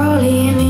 crawling